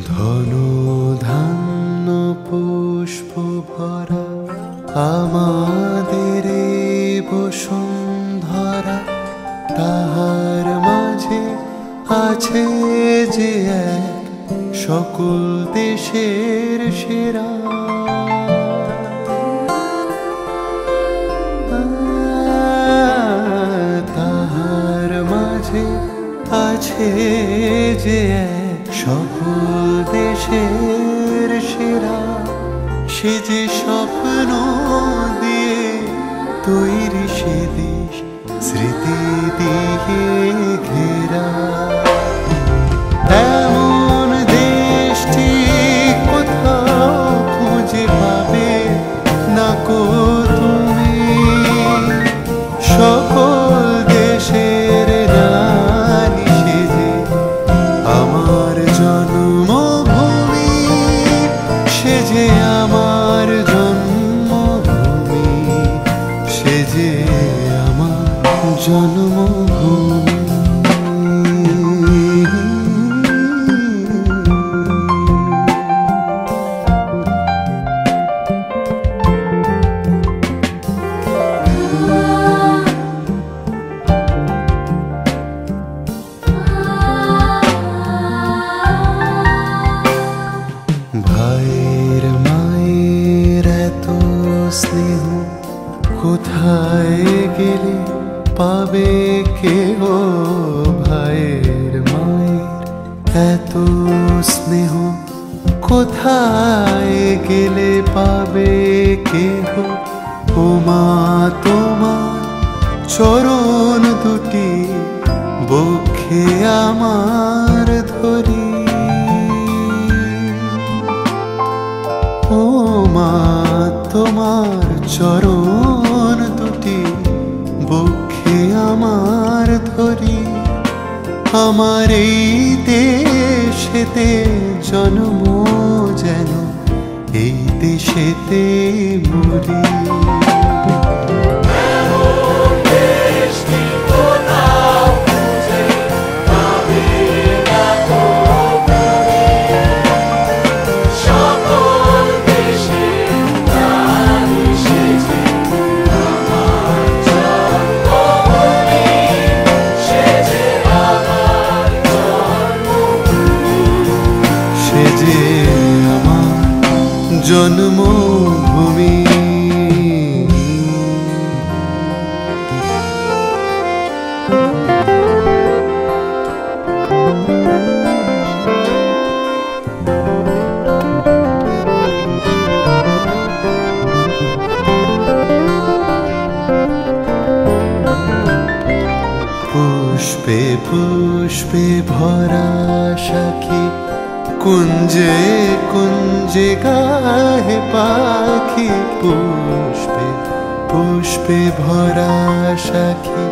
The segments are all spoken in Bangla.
ধন ধান্য পুষ্প ভরা আমাদের বসুন্ধরা, তাহার মাঝে আছে যে এক সকল দেশের সেরা। তাহার মাঝে আছে যে এক সকল দেশের সেরা, সে যে স্বপ্ন দিয়ে তৈরি সে দেশ, স্মৃতি দিয়ে ঘেরা। এমন দেশটি কোথাও খুঁজে পাবে না কো জন্মভূমি ভাইয়ের মায়ের কোথায় গেলে? পাবে কেহ ভাইয়ের মায়ের? এত স্নেহ কোথায় গেলে পাবে কেহ? ও মা তোমার চরণ দুটি বক্ষে আমার ধরি। ও মা তোমার চরণ দুটি বক্ষে আমার ধরি আমার এই দেশেতে জন্ম যেন এই দেশেতে মরি। জন্মভূমি। পুষ্পে পুষ্পে ভরা সখী কুঞ্জে কুঞ্জে গাহে পাখি পুষ্পে পুষ্পে ভরা সখী।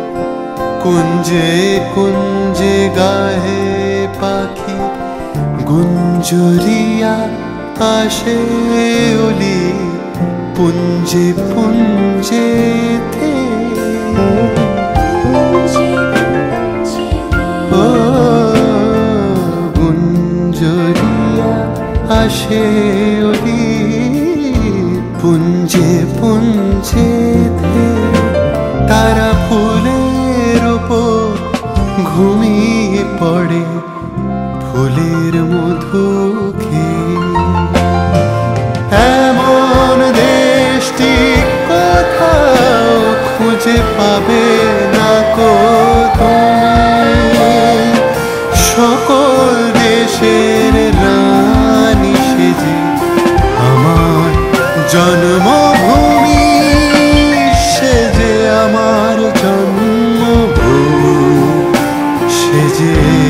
কুঞ্জে কুঞ্জে গাহে পাখি, গুঞ্জরিয়া আসে ওলি পুঞ্জে পুঞ্জে আসে পুঞ্জে পুঞ্জে ধে তারা ফুলের ওপর ঘুমিয়ে পড়ে, ফুলের মধু এমন দেশটি কোথাও খুঁজে পাবে did.